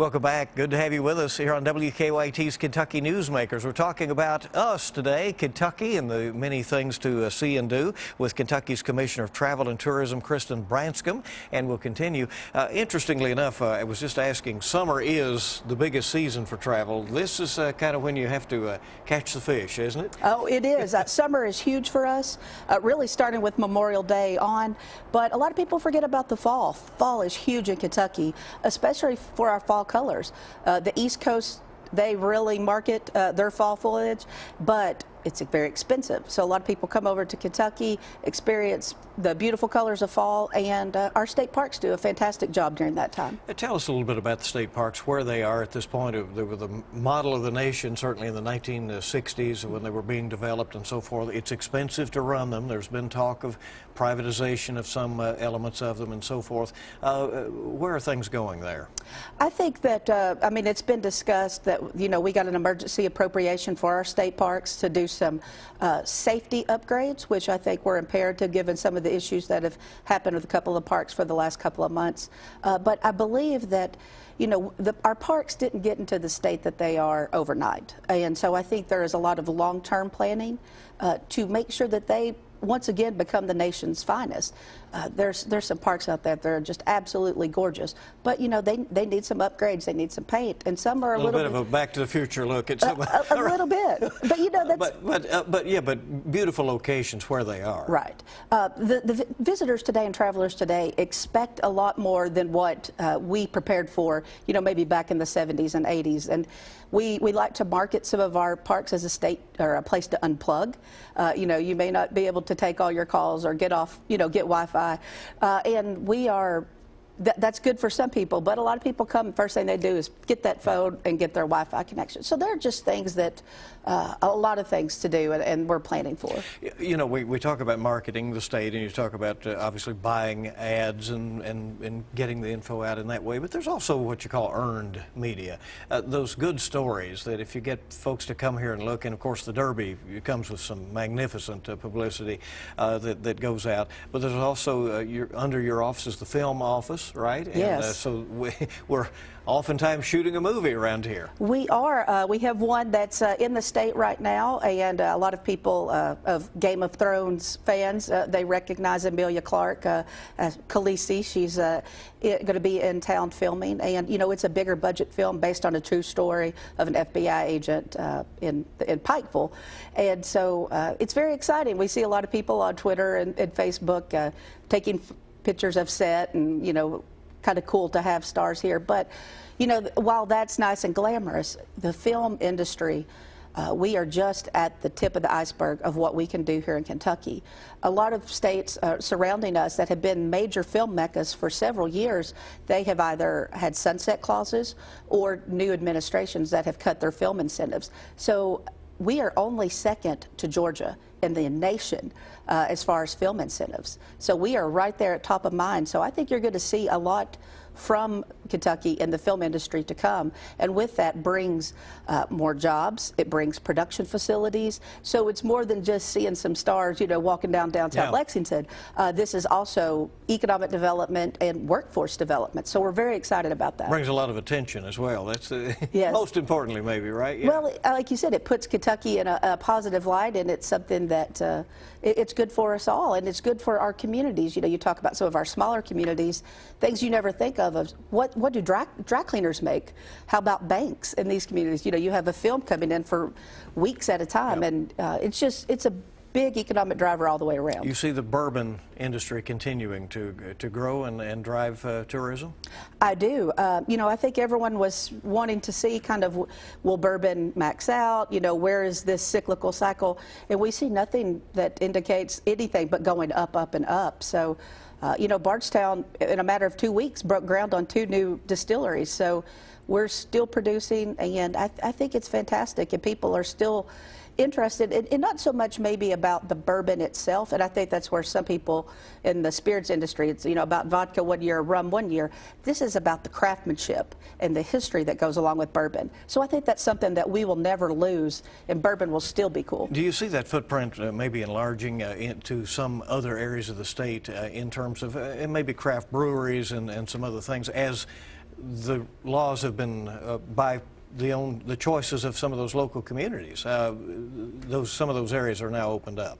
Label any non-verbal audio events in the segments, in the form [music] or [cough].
Welcome back. Good to have you with us here on WKYT's Kentucky Newsmakers. We're talking about us today, Kentucky, and the many things to uh, see and do with Kentucky's Commissioner of Travel and Tourism, Kristen Branscum, and we'll continue. Uh, interestingly enough, uh, I was just asking, summer is the biggest season for travel. This is uh, kind of when you have to uh, catch the fish, isn't it? Oh, it is. Uh, summer is huge for us, really starting with Memorial Day on, but a lot of people forget about the fall. Fall is huge in Kentucky, especially for our fall colors. Uh, the East Coast, they really market uh, their fall foliage, but it's very expensive. So a lot of people come over to Kentucky, experience the beautiful colors of fall, and uh, our state parks do a fantastic job during that time. Uh, tell us a little bit about the state parks, where they are at this point. They were the model of the nation, certainly in the 1960s when they were being developed and so forth. It's expensive to run them. There's been talk of privatization of some uh, elements of them and so forth. Uh, uh where are things going there? I think that, uh, I mean, it's been discussed that, you know, we got an emergency appropriation for our state parks to do some uh, safety upgrades, which I think were imperative given some of the issues that have happened with a couple of parks for the last couple of months. Uh, but I believe that you know, the, our parks didn't get into the state that they are overnight. And so I think there is a lot of long-term planning uh, to make sure that they once again become the nation's finest. Uh, there's there's some parks out there that are just absolutely gorgeous, but you know they they need some upgrades, they need some paint, and some are a, a little, bit, of a Back to the Future look at some. A, a, a little [laughs] bit, but you know that's. But but, uh, but yeah, but beautiful locations where they are. Right. Uh, the the visitors today and travelers today expect a lot more than what uh, we prepared for. You know, maybe back in the 70s and 80s, and we we like to market some of our parks as a state or a place to unplug. Uh, you know, you may not be able to take all your calls or get off, you know, get Wi-Fi. Uh, and we are that, that's good for some people, but a lot of people come, first thing they do is get that phone and get their Wi-Fi connection. So there are just things that, uh, a lot of things to do, and, and, we're planning for. You know, we, we talk about marketing the state, and you talk about uh, obviously buying ads and, and, and getting the info out in that way, but there's also what you call earned media. Uh, those good stories that if you get folks to come here and look, and of course the Derby comes with some magnificent uh, publicity uh, that, that goes out, but there's also, uh, your, under your office is the film office, right? Yes. And, uh, so we, [laughs] we're oftentimes shooting a movie around here. We are. Uh, we have one that's uh, in the state right now, and uh, a lot of people uh, of Game of Thrones fans, uh, they recognize Emilia Clarke, uh, as Khaleesi. She's going to be in town filming, and you know it's a bigger budget film based on a true story of an FBI agent in in Pikeville, and so it's very exciting. We see a lot of people on Twitter and, and Facebook taking pictures of set and, you know, kind of cool to have stars here. But, you know, while that's nice and glamorous, the film industry, uh, we are just at the tip of the iceberg of what we can do here in Kentucky. A lot of states uh, surrounding us that have been major film meccas for several years, they have either had sunset clauses or new administrations that have cut their film incentives. So we are only second to Georgia in the nation uh, as far as film incentives. So we are right there at top of mind. So I think you're going to see a lot from Kentucky in the film industry to come. And with that brings uh, more jobs, it brings production facilities. So it's more than just seeing some stars, you know, walking down downtown yeah. Lexington. Uh, this is also economic development and workforce development. So we're very excited about that. Brings a lot of attention as well. That's uh, [laughs] yes. most importantly, maybe, right? Yeah. Well, uh, like you said, it puts Kentucky in a, a positive light, and it's something that uh, it, it's good for us all, and it's good for our communities. You know, you talk about some of our smaller communities, things you never think of. of what what do dry, dry cleaners make? How about banks in these communities? You know, you have a film coming in for weeks at a time, yep. and uh, it's just it's a big economic driver all the way around. You see the bourbon industry continuing to to grow and, and drive uh, tourism? I do. Uh, you know, I think everyone was wanting to see kind of will bourbon max out? You know, where is this cyclical cycle? And we see nothing that indicates anything but going up, up, and up. So. Uh, you know, Bardstown, in a matter of two weeks, broke ground on two new distilleries. So we're still producing, and I, th I think it's fantastic, and people are still interested in, in, not so much maybe about the bourbon itself, and I think that's where some people in the spirits industry, it's you know about vodka one year, rum one year. This is about the craftsmanship and the history that goes along with bourbon. So I think that's something that we will never lose, and bourbon will still be cool. Do you see that footprint uh, maybe enlarging uh, into some other areas of the state uh, in terms of uh, maybe craft breweries and, and some other things as the laws have been uh, by the own the choices of some of those local communities. Uh, those some of those areas are now opened up.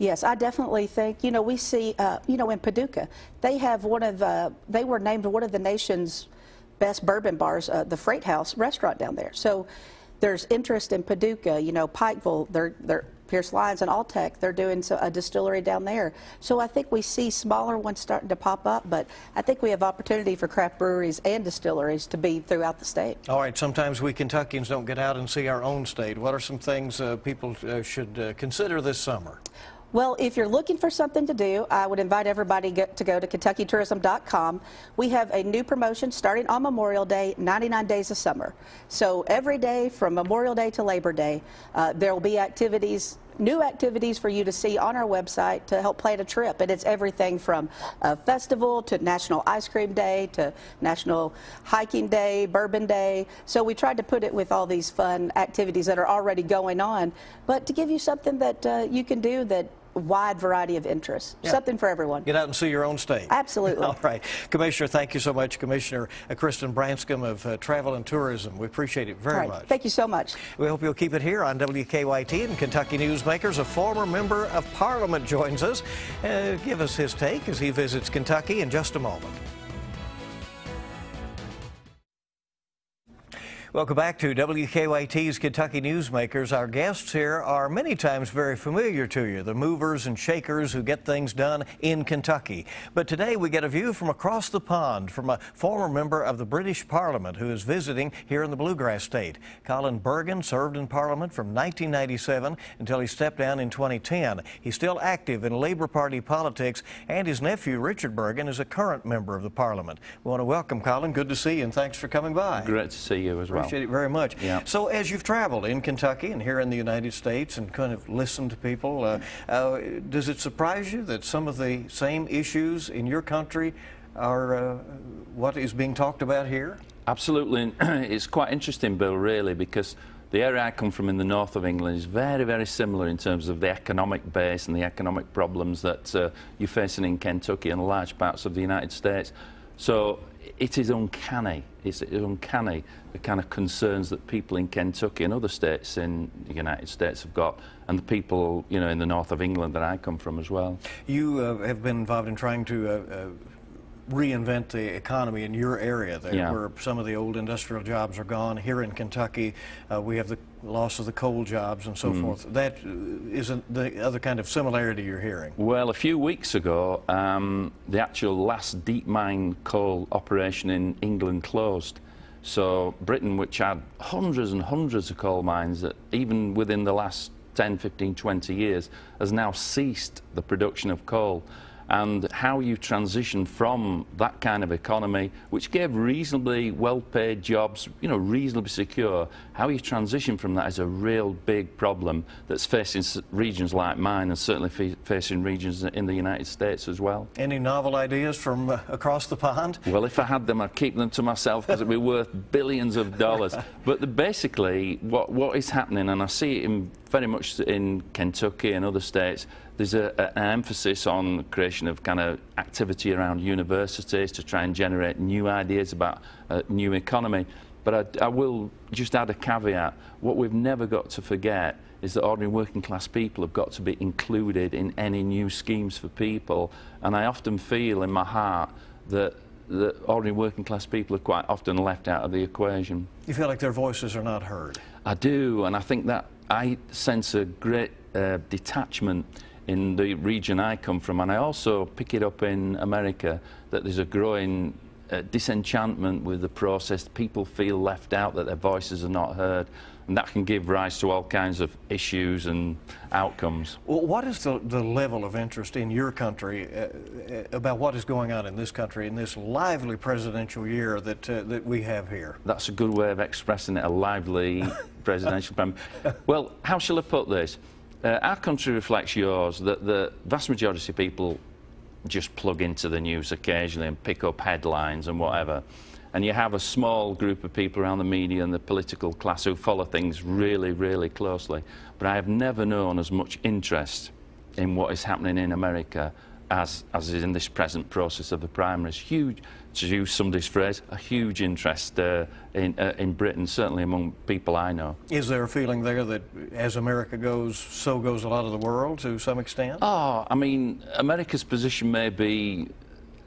Yes, I definitely think, you know, we see, uh, you know, in Paducah, they have one of the, they were named one of the nation's best bourbon bars, uh, the Freight House restaurant down there. So there's interest in Paducah, you know, Pikeville, they're, they're Pearse Lyons and Alltech, they're doing a distillery down there. So I think we see smaller ones starting to pop up, but I think we have opportunity for craft breweries and distilleries to be throughout the state. All right, sometimes we Kentuckians don't get out and see our own state. What are some things uh, people uh, should uh, consider this summer? Well, if you're looking for something to do, I would invite everybody to go to KentuckyTourism.com. We have a new promotion starting on Memorial Day, 99 days of summer. So every day from Memorial Day to Labor Day, uh, there will be activities new activities for you to see on our website to help plan a trip. And it's everything from a festival to National Ice Cream Day to National Hiking Day, Bourbon Day. So we tried to put it with all these fun activities that are already going on, but to give you something that uh, you can do that wide variety of interests. Yeah. Something for everyone. Get out and see your own state. Absolutely. [laughs] All right. Commissioner, thank you so much. Commissioner uh, Kristen Branscum of uh, Travel and Tourism. We appreciate it very much. Thank you so much. We hope you'll keep it here on WKYT and Kentucky Newsmakers. A former member of Parliament joins us. Uh, give us his take as he visits Kentucky in just a moment. Welcome back to WKYT's Kentucky Newsmakers. Our guests here are many times very familiar to you, the movers and shakers who get things done in Kentucky. But today we get a view from across the pond from a former member of the British Parliament who is visiting here in the Bluegrass State. Colin Burgon served in Parliament from 1997 until he stepped down in 2010. He's still active in Labour Party politics, and his nephew, Richard Burgon, is a current member of the Parliament. We want to welcome Colin. Good to see you, and thanks for coming by. Great to see you as well. Appreciate it very much. Yeah. So as you've traveled in Kentucky and here in the United States and kind of listened to people, uh, uh, does it surprise you that some of the same issues in your country are uh, what is being talked about here? Absolutely. [clears throat] it's quite interesting, Bill, really, because the area I come from in the north of England is very, very similar in terms of the economic base and the economic problems that uh, you're facing in Kentucky and large parts of the United States. So it is uncanny. It's, it's, uncanny the kind of concerns that people in Kentucky and other states in the United States have got, and the people, you know, in the north of England that I come from as well. You uh, have been involved in trying to uh, uh, reinvent the economy in your area there, yeah. where some of the old industrial jobs are gone. Here in Kentucky, uh, we have the loss of the coal jobs and so mm. forth. That uh, isn't the other kind of similarity you're hearing. Well, a few weeks ago, um, the actual last deep mine coal operation in England closed. So Britain, which had hundreds and hundreds of coal mines, that even within the last 10, 15, 20 years, has now ceased the production of coal and how you transition from that kind of economy, which gave reasonably well-paid jobs, you know, reasonably secure, how you transition from that is a real big problem that's facing regions like mine and certainly facing regions in the United States as well. Any novel ideas from uh, across the pond? Well, if I had them, I'd keep them to myself because it'd be worth billions of dollars. [laughs] but the, basically, what, what is happening, and I see it in, very much in Kentucky and other states, there's a, an emphasis on creation of kind of activity around universities to try and generate new ideas about a new economy. But I, I will just add a caveat. What we've never got to forget is that ordinary working class people have got to be included in any new schemes for people. And I often feel in my heart that that ordinary working class people are quite often left out of the equation. You feel like their voices are not heard? I do, and I think that I sense a great uh, detachment in the region I come from, and I also pick it up in America that there's a growing uh, disenchantment with the process. People feel left out, that their voices are not heard, and that can give rise to all kinds of issues and outcomes. Well, what is the, the level of interest in your country uh, uh about what is going on in this country in this lively presidential year that, uh, that we have here? That's a good way of expressing it, a lively [laughs] presidential. well, how shall I put this? Uh, our country reflects yours, that the vast majority of people just plug into the news occasionally and pick up headlines and whatever. And you have a small group of people around the media and the political class who follow things really, really closely. But I have never known as much interest in what is happening in America as, as is in this present process of the primaries, huge, to use somebody's phrase, a huge interest uh, in, uh, in Britain, certainly among people I know. Is there a feeling there that as America goes, so goes a lot of the world to some extent? Oh, I mean, America's position may be,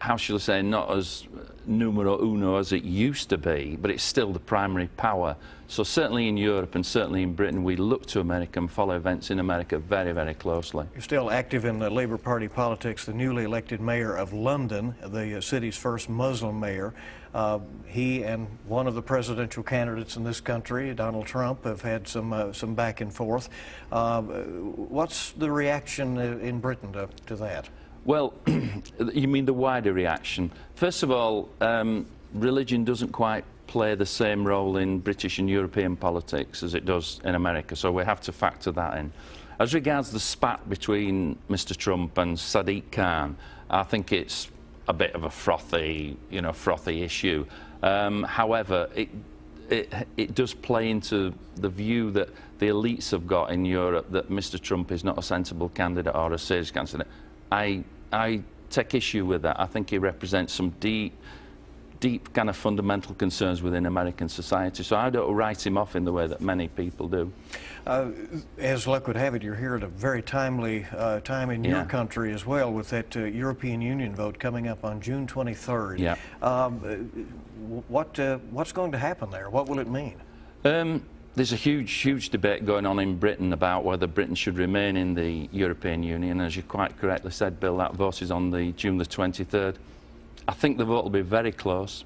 how shall I say, not as numero uno as it used to be, but it's still the primary power. So certainly in Europe and certainly in Britain, we look to America and follow events in America very, very closely. You're still active in the Labour Party politics, the newly elected mayor of London, the uh, city's first Muslim mayor. Uh, he and one of the presidential candidates in this country, Donald Trump, have had some uh, some back and forth. Uh, what's the reaction in Britain to, to that? Well, [clears throat] you mean the wider reaction. First of all, um, religion doesn't quite play the same role in British and European politics as it does in America, so we have to factor that in. As regards the spat between Mr Trump and Sadiq Khan, I think it's a bit of a frothy, you know, frothy issue. Um, however, it, it, it does play into the view that the elites have got in Europe that Mr Trump is not a sensible candidate or a serious candidate. I, I take issue with that. I think he represents some deep, deep kind of fundamental concerns within American society. So I don't write him off in the way that many people do. Uh, as luck would have it, you're here at a very timely uh, time in yeah. your country as well with that uh, European Union vote coming up on June 23rd. Yeah. Um, what, uh, what's going to happen there? What will it mean? Um, there's a huge, huge debate going on in Britain about whether Britain should remain in the European Union. As you quite correctly said, Bill, that vote is on the June the 23rd. I think the vote will be very close.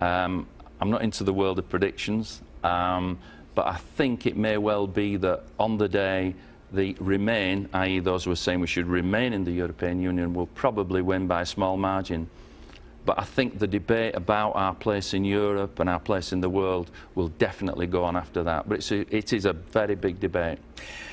Um, I'm not into the world of predictions, um, but I think it may well be that on the day the Remain, i.e. those who are saying we should remain in the European Union, will probably win by a small margin. But I think the debate about our place in Europe and our place in the world will definitely go on after that. But it's a, it is a very big debate.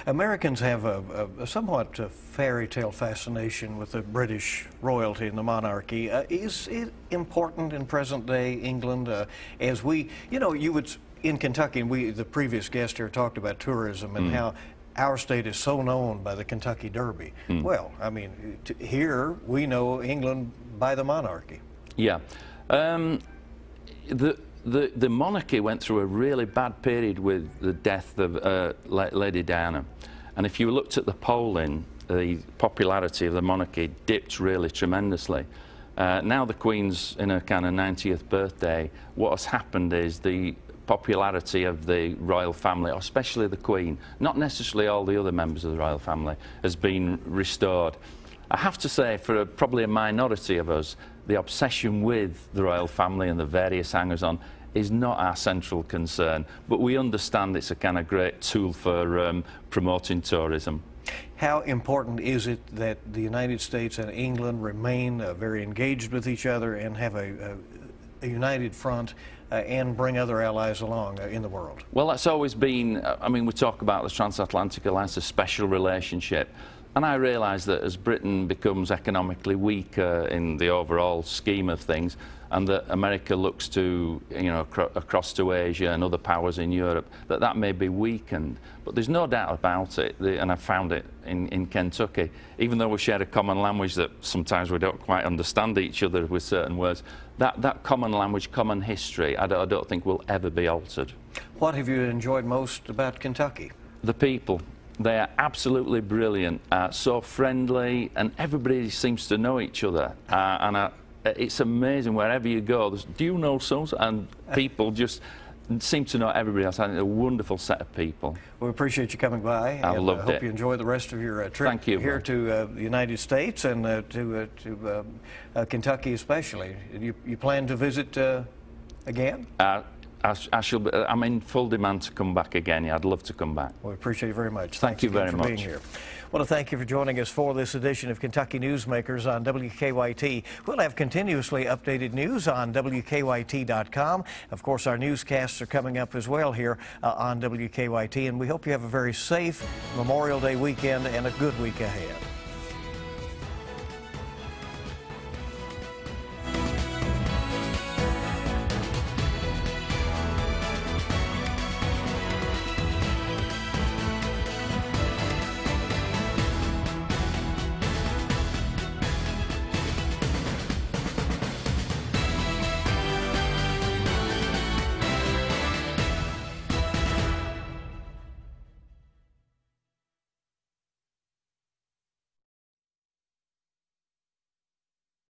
Americans have a, a, a somewhat a fairy tale fascination with the British royalty and the monarchy. Uh, is it important in present day England uh, as we, you know, you would, in Kentucky, and we, the previous guest here talked about tourism and mm. how our state is so known by the Kentucky Derby. Mm. Well, I mean, here we know England by the monarchy. Yeah. Um, the, the, the monarchy went through a really bad period with the death of uh, Lady Diana. And if you looked at the polling, the popularity of the monarchy dipped really tremendously. Uh, now the Queen's in her kind of 90th birthday, what has happened is the popularity of the royal family, especially the Queen, not necessarily all the other members of the royal family, has been restored. I have to say, for a, probably a minority of us, the obsession with the royal family and the various hangers on is not our central concern, but we understand it's a kind of great tool for um, promoting tourism. How important is it that the United States and England remain uh, very engaged with each other and have a, a, a united front uh, and bring other allies along uh, in the world? Well, that's always been, uh, I mean, we talk about the transatlantic alliance, a special relationship. And I realise that as Britain becomes economically weaker in the overall scheme of things, and that America looks to, you know, acro across to Asia and other powers in Europe, that that may be weakened. But there's no doubt about it, the, and I found it in, in Kentucky, even though we share a common language that sometimes we don't quite understand each other with certain words, that, that common language, common history, I don't, I don't think will ever be altered. What have you enjoyed most about Kentucky? The people. They are absolutely brilliant, uh, so friendly, and everybody seems to know each other. Uh, and uh, it's amazing wherever you go. There's, Do you know so? And people just seem to know everybody else. I think a wonderful set of people. We appreciate you coming by. I loved I hope it. you enjoy the rest of your uh, trip Thank you, here to uh, the United States and uh, to uh, to uh, uh, Kentucky especially. You, you plan to visit again? I, I shall be, I'm in full demand to come back again. Yeah, I'd love to come back. Well, we appreciate it very much. Thank you very much for much. being here. I want to thank you for joining us for this edition of Kentucky Newsmakers on WKYT. We'll have continuously updated news on WKYT.com. Of course, our newscasts are coming up as well here uh, on WKYT, and we hope you have a very safe Memorial Day weekend and a good week ahead.